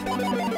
Thank you.